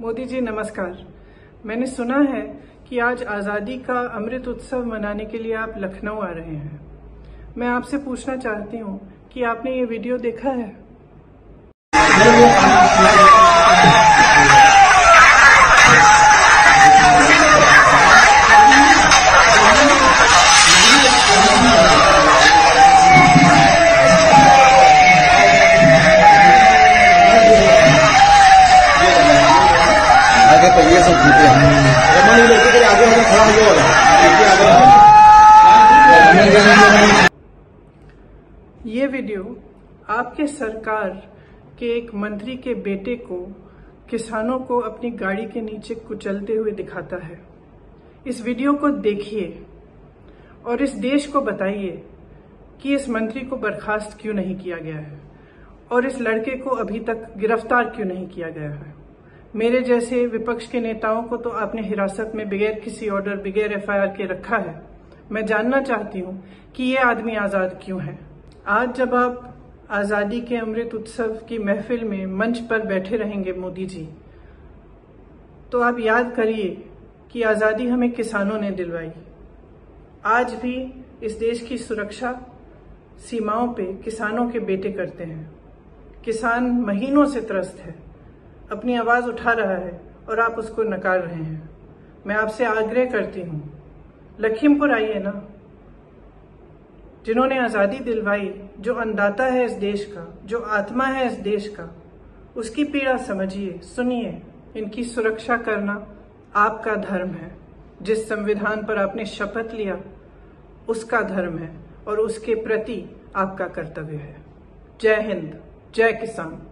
मोदी जी, नमस्कार। मैंने सुना है कि आज आज़ादी का अमृत उत्सव मनाने के लिए आप लखनऊ आ रहे हैं। मैं आपसे पूछना चाहती हूँ कि आपने ये वीडियो देखा है? आगे पहिए सब जीते हैं। रमन लड़के के आगे होगा खड़ा हो जाएगा ये वीडियो आपके सरकार के एक मंत्री के बेटे को किसानों को अपनी गाड़ी के नीचे कुचलते हुए दिखाता है। इस वीडियो को देखिए और इस देश को बताइए कि इस मंत्री को बर्खास्त क्यों नहीं किया गया है और इस लड़के को अभी तक गिरफ़्तार क्यों नहीं किया गया है। मेरे जैसे विपक्ष के नेताओं को तो आपने हिरासत में बगैर किसी ऑर्डर बगैर एफआईआर के रखा है। मैं जानना चाहती हूँ कि ये आदमी आज़ाद क्यों है? आज जब आप आज़ादी के अमृत उत्सव की महफिल में मंच पर बैठे रहेंगे मोदी जी तो आप याद करिए कि आज़ादी हमें किसानों ने दिलवाई। आज भी इस देश की सुरक्षा सीमाओं पे किसानों के बेटे करते हैं। किसान महीनों से त्रस्त है। अपनी आवाज़ उठा रहा है और आप उसको नकार रहे हैं। मैं आपसे आग्रह करती हूँ। लखीमपुर आइए ना। जिन्होंने आज़ादी दिलवाई, जो अन्नदाता है इस देश का, जो आत्मा है इस देश का, उसकी पीड़ा समझिए, सुनिए, इनकी सुरक्षा करना आपका धर्म है। जिस संविधान पर आपने शपथ लिया, उसका धर्म है और उसके प्रति आपका कर्तव्य है। जय हिंद, जय किसान।